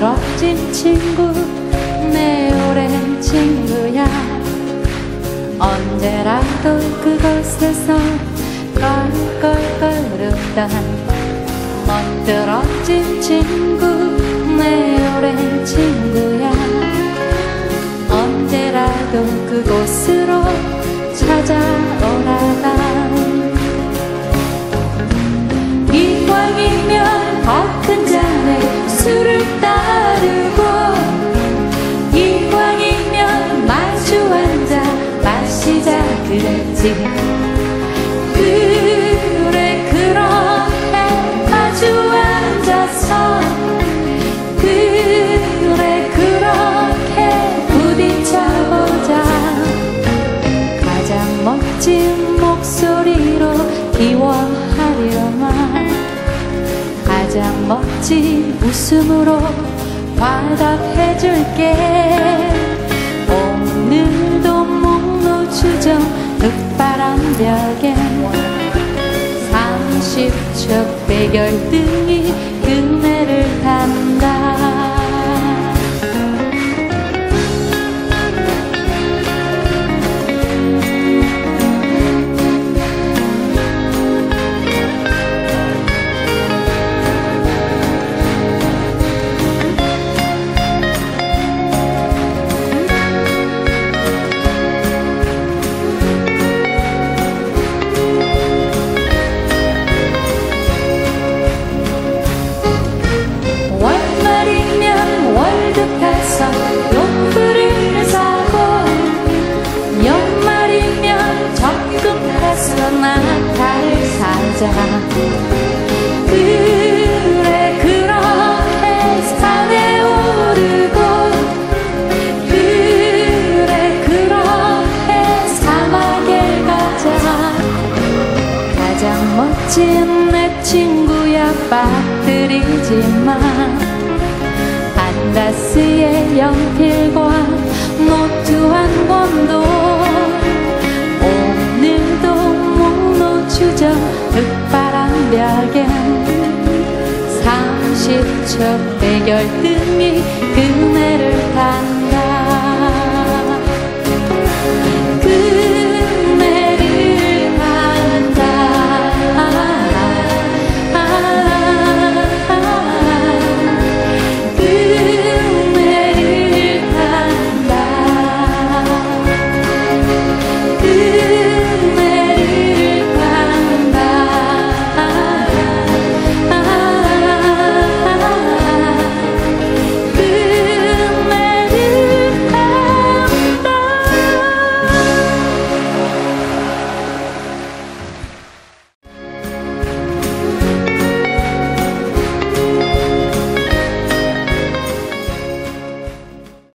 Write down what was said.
멋들어진 친구 내 오랜 친구야. 언제라도 그곳에서 껄껄거렸던 멋들어진 친구 내 오랜 친구야. 언제라도 그곳으로 찾아오라다 이왕이면 더큰 잔에 술을 멋진 목소리로 기원하려만 가장 멋진 웃음으로 화답해줄게. 오늘도 목노주정 흙바람 벽에 30척 백열등이 가장 멋진 내 친구야 빠뜨리지만 안다스의 연필과 30척 백열등이 그네를 탄다